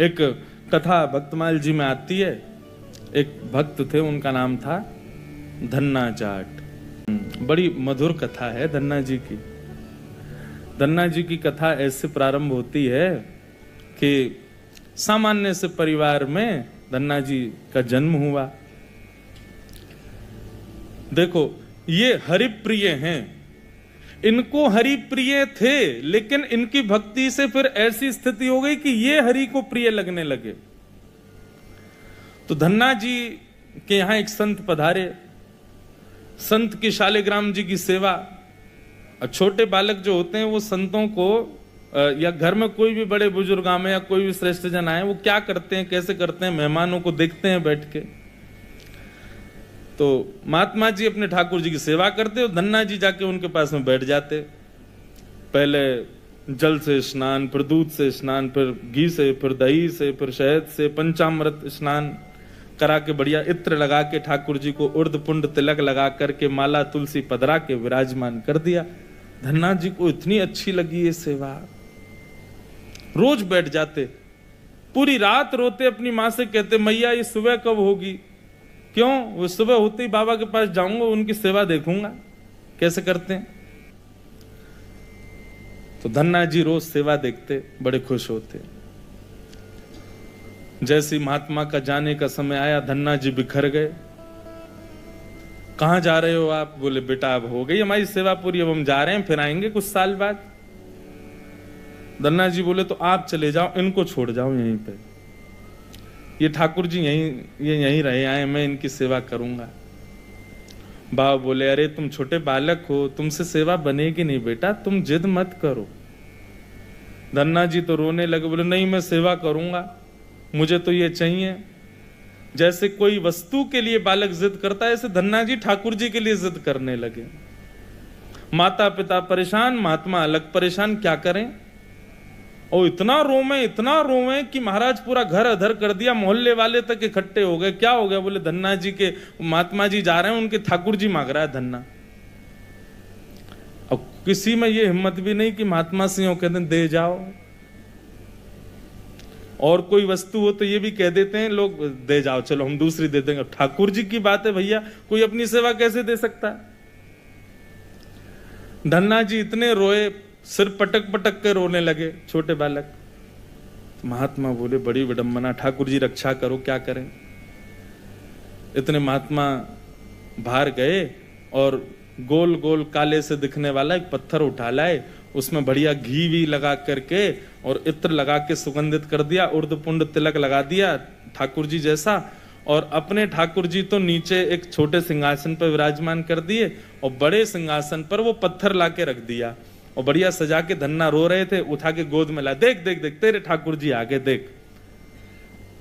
एक कथा भक्तमाल जी में आती है। एक भक्त थे, उनका नाम था धन्ना जाट बड़ी मधुर कथा है धन्ना जी की। धन्ना जी की कथा ऐसे प्रारंभ होती है कि सामान्य से परिवार में धन्ना जी का जन्म हुआ। देखो, ये हरिप्रिय हैं। इनको हरि प्रिय थे, लेकिन इनकी भक्ति से फिर ऐसी स्थिति हो गई कि ये हरि को प्रिय लगने लगे। तो धन्ना जी के यहाँ एक संत पधारे। संत की शालिग्राम जी की सेवा। और छोटे बालक जो होते हैं, वो संतों को या घर में कोई भी बड़े बुज़ुर्ग आमे या कोई भी श्रेष्ठ जन आए, वो क्या करते हैं, कैसे करते हैं, मेहमानों को देखते हैं बैठ के। तो महात्मा जी अपने ठाकुर जी की सेवा करते और धन्ना जी जाके उनके पास में बैठ जाते। पहले जल से स्नान, फिर दूध से स्नान, फिर घी से, फिर दही से, फिर शहद से, पंचामृत स्नान करा के बढ़िया इत्र लगा के ठाकुर जी को उर्द पुंड तिलक लगा करके माला, तुलसी, पदरा के विराजमान कर दिया। धन्ना जी को इतनी अच्छी लगी ये सेवा। रोज बैठ जाते। पूरी रात रोते अपनी माँ से कहते, मैया, ये सुबह कब होगी? क्यों? वो सुबह होते ही बाबा के पास जाऊँगा, उनकी सेवा देखूँगा। कैसे करते हैं? तो धन्ना जी रोज सेवा देखते, बड़े खुश होते। जैसे महात्मा का जाने का समय आया, धन्ना जी बिखर गए। कहा जा रहे हो आप? बोले, बेटा, अब हो गई हमारी सेवा पूरी, अब हम जा रहे हैं, फिर आएँगे कुछ साल बाद। धन्ना जी बोले तो आप चले जाओ, इनको छोड़ जाओ यहीं पे। ये ठाकुर जी यहीं, ये यहीं रहे, आए, मैं इनकी सेवा करूँगा। बाबा बोले, अरे, तुम छोटे बालक हो, तुमसे सेवा बनेगी नहीं बेटा, तुम जिद मत करो। धन्ना जी तो रोने लगे, बोले, नहीं, मैं सेवा करूँगा, मुझे तो ये चाहिए। जैसे कोई वस्तु के लिए बालक जिद करता है, ऐसे धन्ना जी ठाकुर जी के लिए जिद करने लगे। माता पिता परेशान, महात्मा अलग परेशान, क्या करें? और इतना रोवे इतना रोवे कि महाराज पूरा घर अधर कर दिया, मोहल्ले वाले तक इकट्ठे हो गए। क्या हो गया? बोले, धन्ना जी के, महात्मा जी जा रहे हैं, उनके ठाकुर जी मांग रहा है धन्ना। अब किसी में ये हिम्मत भी नहीं कि महात्मा सिंह कहते दे जाओ। और कोई वस्तु हो तो ये भी कह देते हैं, लोग, दे जाओ, चलो, हम दूसरी दे देंगे। ठाकुर जी की बात है भैया, कोई अपनी सेवा कैसे दे सकता? है धन्ना जी इतने रोए सिर पटक पटक के रोने लगे, छोटे बालक। तो महात्मा बोले, बड़ी विडंबना, ठाकुर जी, रक्षा करो, क्या करें? इतने महात्मा बाहर गए और गोल गोल काले से दिखने वाला एक पत्थर उठा लाए। उसमें बढ़िया घी भी लगा करके और इत्र लगा के सुगंधित कर दिया उर्द पुंड तिलक लगा दिया ठाकुर जी जैसा। और अपने ठाकुर जी तो नीचे एक छोटे सिंहासन पर विराजमान कर दिए और बड़े सिंहासन पर वो पत्थर ला के रख दिया। और बढ़िया सजा के धन्ना रो रहे थे, उठा के गोद में ला देख देख देख, तेरे ठाकुर जी आगे, देख।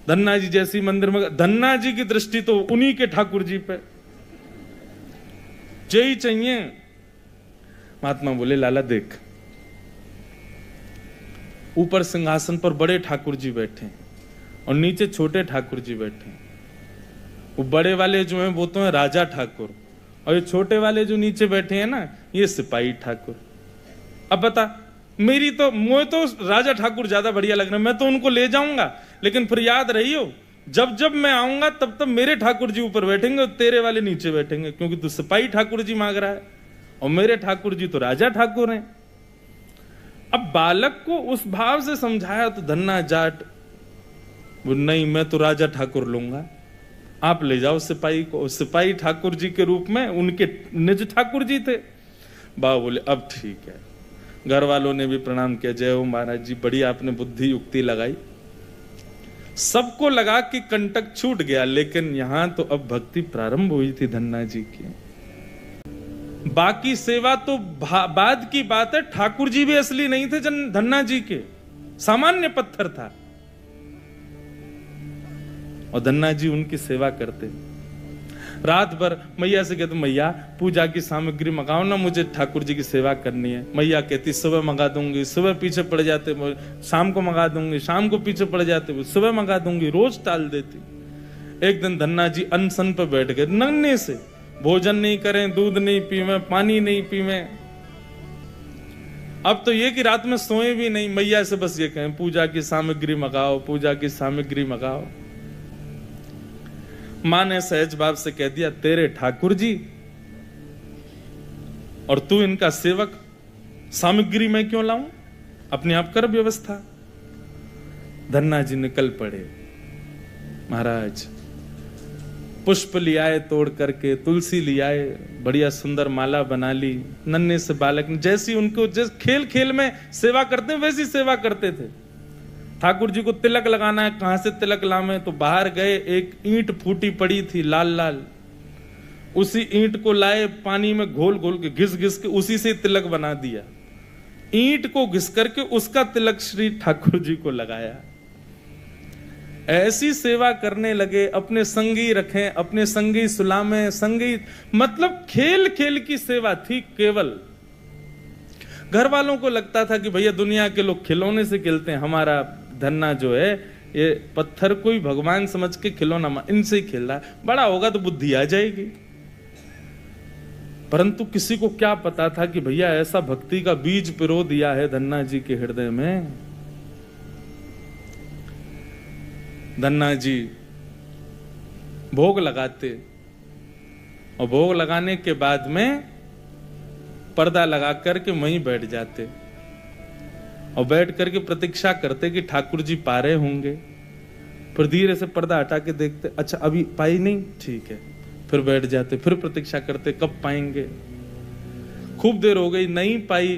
धन्ना जी जैसी मंदिर में, धन्ना जी की दृष्टि तो उन्हीं के ठाकुर जी पे। जय चाहिए। महात्मा बोले, लाला, देख। ऊपर सिंहासन पर बड़े ठाकुर जी बैठे और नीचे छोटे ठाकुर जी बैठे। वो बड़े वाले जो हैं, वो तो हैं राजा ठाकुर। और ये छोटे वाले जो नीचे बैठे हैं ना, ये सिपाही ठाकुर। अब बता, मेरी तो मुझे तो राजा ठाकुर ज़्यादा बढ़िया लग रहा है। मैं तो उनको ले जाऊँगा, लेकिन फिर याद रही हो जब जब मैं आऊँगा, तब तब मेरे ठाकुर जी ऊपर बैठेंगे और तेरे वाले नीचे बैठेंगे, क्योंकि तू सिपाही ठाकुर जी मांग रहा है, और मेरे ठाकुर जी तो राजा ठाकुर हैं। अब बालक को उस भाव से समझाया तो धन्ना जाट, वो नहीं, मैं तो राजा ठाकुर लूँगा। आप ले जाओ सिपाही को सिपाही ठाकुर जी के रूप में उनके निज ठाकुर जी थे। बाबा बोले, अब ठीक है। घर वालों ने भी प्रणाम किया, जय हो महाराज जी, बड़ी आपने बुद्धि युक्ति लगाई। सबको लगा कि कंटक छूट गया, लेकिन यहाँ तो अब भक्ति प्रारंभ हुई थी धन्ना जी की। बाकी सेवा तो बाद की बात है, ठाकुर जी भी असली नहीं थे, जन, धन्ना जी के। सामान्य पत्थर था। और धन्ना जी उनकी सेवा करते। रात भर मैया से कहते, मैया, पूजा की सामग्री मंगाओ ना, मुझे ठाकुर जी की सेवा करनी है। मैया कहती, सुबह मंगा दूँगी, सुबह पीछे पड़ जाते शाम को मंगा दूँगी, शाम को पीछे पड़ जाते सुबह मंगा दूँगी। रोज टाल देती। एक दिन धन्ना जी अनसन पर बैठ गए नन्ने से। भोजन नहीं करें, दूध नहीं पीवे, पानी नहीं पीवे। अब तो ये कि रात में सोए भी नहीं, मैया से बस ये कहें, पूजा की सामग्री मंगाओ, पूजा की सामग्री मंगाओ। माँ ने सहज बाब से कह दिया, तेरे ठाकुर जी और तू इनका सेवक सामग्री में क्यों लाऊं? अपने आप कर व्यवस्था। धन्ना जी निकल पड़े। महाराज, पुष्प लियाए तोड़ करके, तुलसी लियाए, बढ़िया सुंदर माला बना ली, नन्हे से बालक ने जैसी उनको, जिस खेल खेल में सेवा करते वैसी सेवा करते थे। ठाकुर जी को तिलक लगाना है, कहाँ से तिलक लावे? तो बाहर गए, एक ईंट फूटी पड़ी थी लाल लाल। उसी ईंट को लाए, पानी में घोल घोल के, घिस घिस के, उसी से तिलक बना दिया। ईंट को घिस करके उसका तिलक श्री ठाकुर जी को लगाया। ऐसी सेवा करने लगे, अपने संगी रखें, अपने संगी सुलामे, संगी मतलब खेल खेल की सेवा थी केवल। घर वालों को लगता था कि भैया दुनिया के लोग खिलौने से खेलते हैं, हमारा धन्ना जो है, ये पत्थर को ही भगवान समझ के खिलौना इनसे ही खेल रहा है। बड़ा होगा तो बुद्धि आ जाएगी। परंतु किसी को क्या पता था कि भैया ऐसा भक्ति का बीज पिरो दिया है धन्ना जी के हृदय में? धन्ना जी, भोग लगाते। और भोग लगाने के बाद में पर्दा लगा करके वहीं बैठ जाते। और बैठ करके प्रतीक्षा करते कि ठाकुर जी पा रहे होंगे। फिर धीरे से पर्दा हटा के देखते अच्छा अभी पाई नहीं? ठीक है। फिर बैठ जाते, फिर प्रतीक्षा करते, कब पाएँगे? खूब देर हो गई, नहीं पाई।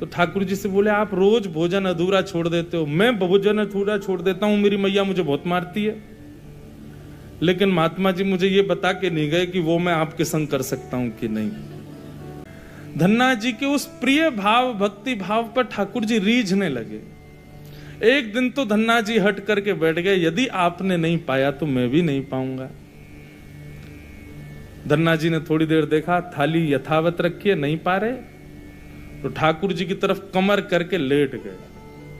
तो ठाकुर जी से बोले, आप रोज भोजन अधूरा छोड़ देते हो। मैं भोजन अधूरा छोड़ देता हूँ, मेरी मैया मुझे बहुत मारती है। लेकिन महात्मा जी मुझे ये बता के नहीं गए कि वो मैं आपके संग कर सकता हूँ कि नहीं। धन्ना जी के उस प्रिय भाव, भक्ति भाव पर ठाकुर जी रीझने लगे। एक दिन तो धन्ना जी हट करके बैठ गए, यदि आपने नहीं पाया तो मैं भी नहीं पाऊँगा। धन्ना जी ने थोड़ी देर देखा, थाली यथावत रखी है नहीं पा रहे। तो ठाकुर जी की तरफ़ कमर करके लेट गए।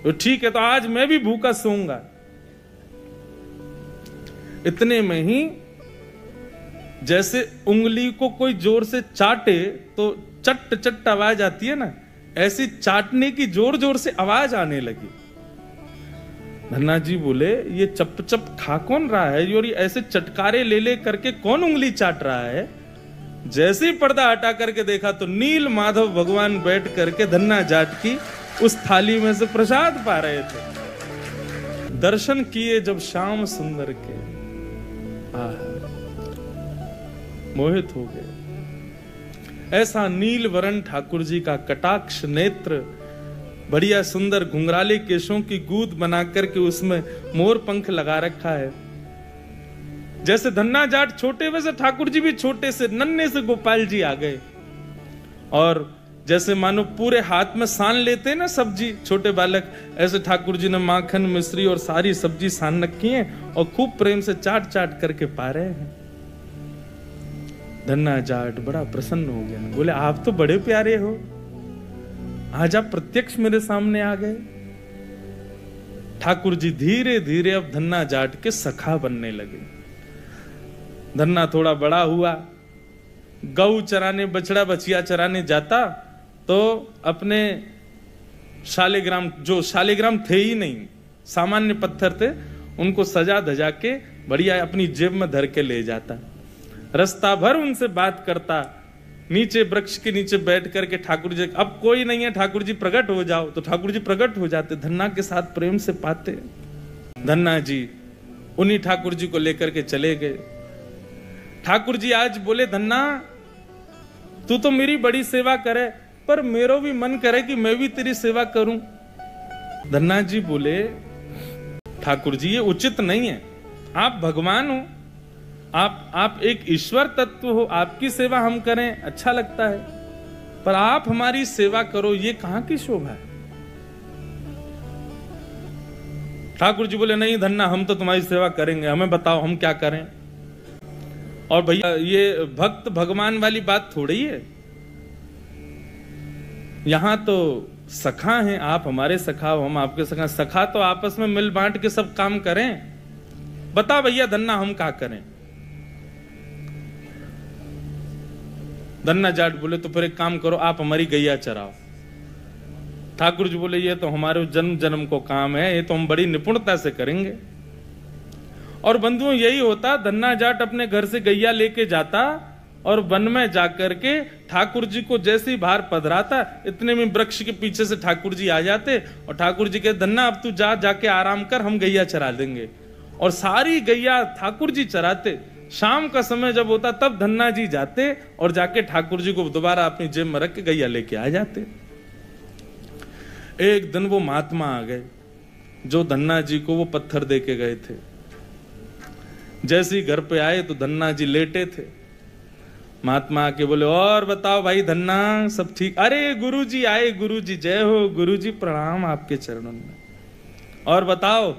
तो ठीक है तो आज मैं भी भूखा सोऊँगा। इतने में ही जैसे उंगली को कोई ज़ोर से चाटे तो चट चट आवाज़ आती है ना, ऐसी चाटने की ज़ोर ज़ोर से आवाज़ आने लगी। धन्ना जी बोले, ये चप चप खा कौन रहा है? और ये ऐसे चटकारे ले ले करके कौन उंगली चाट रहा है? जैसे ही पर्दा हटा करके देखा तो नील माधव भगवान बैठ करके धन्ना जाट की उस थाली में से प्रसाद पा रहे थे। दर्शन किए जब श्याम सुंदर के। मोहित हो गए। ऐसा नील वरण ठाकुर जी का कटाक्ष नेत्र बढ़िया सुंदर घुंघराले केशों की गूद बना करके उसमें मोर पंख लगा रखा है। जैसे धन्ना जाट छोटे, वैसे ठाकुर जी भी छोटे से नन्हे से गोपाल जी आ गए। और जैसे मानो पूरे हाथ में सान लेते ना सब्ज़ी, छोटे बालक, ऐसे ठाकुर जी ने माखन, मिश्री और सारी सब्ज़ी सान रखी है और खूब प्रेम से चाट चाट करके पा रहे हैं। धन्ना जाट, बड़ा प्रसन्न हो गया। बोले, आप तो बड़े प्यारे हो। आज आप प्रत्यक्ष मेरे सामने आ गए। ठाकुर जी धीरे धीरे अब धन्ना जाट के सखा बनने लगे। धन्ना थोड़ा बड़ा हुआ। गऊ चराने, बछड़ा बछिया चराने जाता तो अपने शालिग्राम, जो शालिग्राम थे ही नहीं, सामान्य पत्थर थे, उनको सजा धजा के बढ़िया अपनी जेब में धर के ले जाता। रास्ता भर उनसे बात करता। नीचे वृक्ष के नीचे बैठ करके ठाकुर जी, अब कोई नहीं है, ठाकुर जी प्रकट हो जाओ। तो ठाकुर जी प्रकट हो जाते, धन्ना के साथ प्रेम से पाते। धन्ना जी, उन्हीं ठाकुर जी को लेकर के चले गए। ठाकुर जी आज बोले, धन्ना, तू तो मेरी बड़ी सेवा करे, पर मेरो भी मन करे कि मैं भी तेरी सेवा करूँ। धन्ना जी बोले, ठाकुर जी, ये उचित नहीं है। आप भगवान हो आप आप एक ईश्वर तत्व हो, आपकी सेवा हम करें अच्छा लगता है। पर आप हमारी सेवा करो, ये कहाँ की शोभा है? ठाकुर जी बोले, नहीं धन्ना, हम तो तुम्हारी सेवा करेंगे, हमें बताओ, हम क्या करें? और भैया, ये भक्त भगवान वाली बात थोड़ी है। यहाँ तो सखा हैं, आप हमारे सखा हो, हम आपके सखा सखा तो आपस में मिल बांट के सब काम करें। बता भैया, धन्ना, हम क्या करें? धन्ना जाट बोले तो फिर एक काम करो, आप हमारी गैया चराओ. ठाकुर जी बोले, ये तो हमारे जन्म जन्म को काम है, ये तो हम बड़ी निपुणता से करेंगे. और बंधुओं, यही होता, धन्ना जाट अपने घर से गैया लेके जाता और वन में जाकर के ठाकुर जी को जैसे ही बाहर पधराता, इतने में वृक्ष के पीछे से ठाकुर जी आ जाते और ठाकुर जी के धन्ना, अब तू जा, जाके आराम कर, हम गैया चरा देंगे और सारी गैया ठाकुर जी चराते। शाम का समय जब होता तब धन्ना जी जाते और जाके ठाकुर जी को दोबारा अपनी जेब में रख के गैया लेके आ जाते। एक दिन वो महात्मा आ गए, जो धन्ना जी को वो पत्थर दे के गए थे। जैसे ही घर पे आए तो धन्ना जी लेटे थे। महात्मा आके बोले, और बताओ भाई धन्ना, सब ठीक? अरे गुरु जी आए गुरु जी जय हो गुरु जी प्रणाम आपके चरणों में। और बताओ,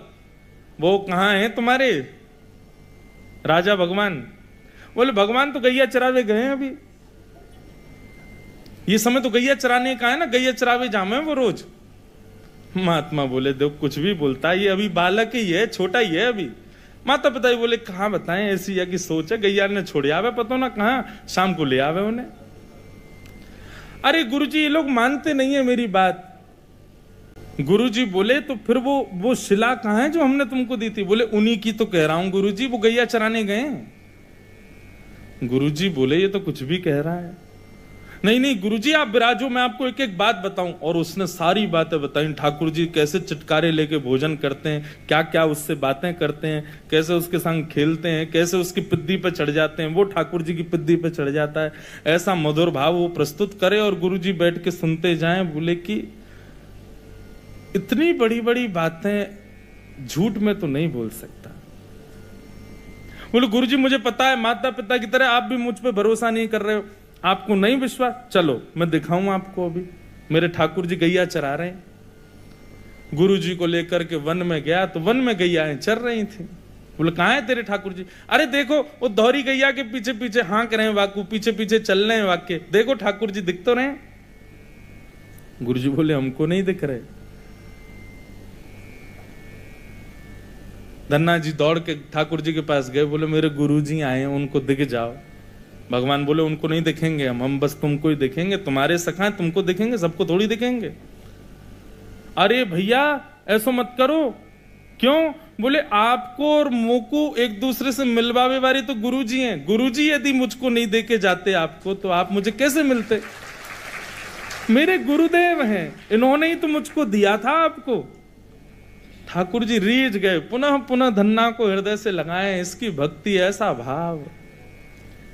वो कहा है तुम्हारे? राजा भगवान। बोले, भगवान तो गैया चरावे गए हैं अभी। ये समय तो गैया चराने का है ना, गैया चरावे जामे वो रोज। महात्मा बोले, देखो, कुछ भी बोलता है, ये अभी बालक ही है, छोटा ही है अभी। माता पिता ही बोले, कहा बताएँ, ऐसी या कि सोच है, गैया ने छोड़, आवे पता ना कहा, शाम को ले आवे उन्हें। अरे गुरुजी, ये लोग मानते नहीं है मेरी बात। गुरुजी बोले तो फिर वो वो शिला कहा है जो हमने तुमको दी थी? बोले, उन्हीं की तो कह रहा हूँ गुरुजी, वो गैया चराने गए गुरुजी बोले, ये तो कुछ भी कह रहा है। नहीं नहीं, गुरुजी, आप विराजो मैं आपको एक एक बात बताऊँ। और उसने सारी बातें बताई। ठाकुर जी कैसे चटकारे लेके भोजन करते हैं क्या क्या उससे बातें करते हैं, कैसे उसके संग खेलते हैं, कैसे उसकी पिद्दी पे चढ़ जाते हैं, वो ठाकुर जी की पिद्दी पे चढ़ जाता है। ऐसा मधुर भाव वो प्रस्तुत करे और गुरु जी बैठ के सुनते जाए, बोले कि इतनी बड़ी बड़ी बातें झूठ में तो नहीं बोल सकता। बोले गुरु जी मुझे पता है माता पिता की तरह आप भी मुझ पर भरोसा नहीं कर रहे हो। आपको नहीं विश्वास? चलो, मैं दिखाऊँ आपको अभी। मेरे ठाकुर जी गैया चरा रहे हैं। गुरु जी को लेकर के वन में गया तो वन में गैया चर रही थी। बोले, कहा है तेरे ठाकुर जी? अरे देखो, वो दोहरी गैया के पीछे पीछे हाँक रहे हैं वाकू पीछे पीछे चल रहे हैं वाक्य। देखो, ठाकुर जी दिख तो रहे गुरु जी बोले, हमको नहीं दिख रहे। धन्ना जी दौड़ के ठाकुर जी के पास गए, बोले, मेरे गुरु जी आए उनको दिख जाओ। भगवान बोले, उनको नहीं देखेंगे हम हम बस तुमको ही देखेंगे, तुम्हारे सखा तुमको देखेंगे, सबको थोड़ी देखेंगे। अरे भैया, ऐसा मत करो, क्यों? बोले, आपको और मोकू एक दूसरे से मिलवावे वाले तो गुरु जी हैं। गुरु जी यदि मुझको नहीं देके जाते आपको तो आप मुझे कैसे मिलते? मेरे गुरुदेव हैं, इन्होंने ही तो मुझको दिया था आपको। ठाकुर जी रीझ गए, पुनः पुनः धन्ना को हृदय से लगाए, इसकी भक्ति ऐसा भाव।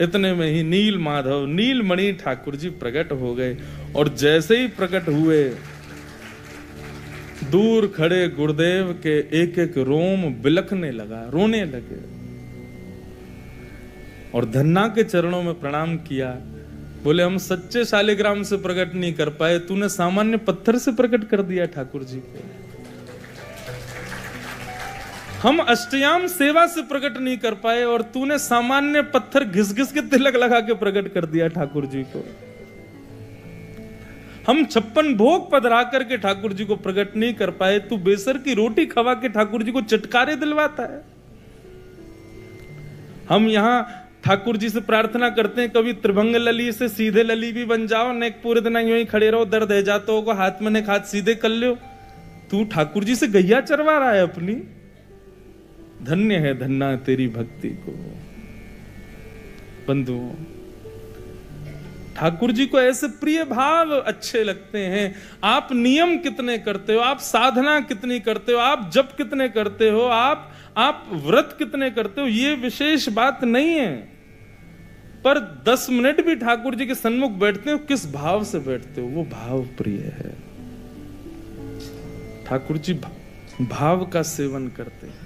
इतने में ही नील माधव, नील मणि ठाकुर जी प्रकट हो गए और जैसे ही प्रकट हुए, दूर खड़े गुरुदेव के एक एक रोम बिलखने लगा, रोने लगे और धन्ना के चरणों में प्रणाम किया। बोले, हम सच्चे शालिग्राम से प्रकट नहीं कर पाए, तूने सामान्य पत्थर से प्रकट कर दिया ठाकुर जी को। हम अष्टयाम सेवा से प्रकट नहीं कर पाए और तूने सामान्य पत्थर घिस घिस के तिलक लगा के प्रकट कर दिया ठाकुर जी को। हम छप्पन भोग पधरा करके ठाकुर जी को प्रकट नहीं कर पाए, तू बेसर की रोटी खवा के ठाकुर जी को चटकारे दिलवाता है। हम यहाँ ठाकुर जी से प्रार्थना करते हैं, कभी त्रिभंग लली से सीधे लली भी बन जाओ ने पूरे दिन यूँ ही खड़े रहो, दर्द है जाते हो हाथ में ने हाथ सीधे कर लो तू ठाकुर जी से गैया चरवा रहा है अपनी। धन्य है धन्ना तेरी भक्ति को। बंधुओं ठाकुर जी को ऐसे प्रिय भाव अच्छे लगते हैं। आप नियम कितने करते हो, आप साधना कितनी करते हो, आप जप कितने करते हो, आप आप व्रत कितने करते हो, ये विशेष बात नहीं है। पर दस मिनट भी ठाकुर जी के सन्मुख बैठते हो, किस भाव से बैठते हो, वो भाव प्रिय है। ठाकुर जी भाव का सेवन करते हैं।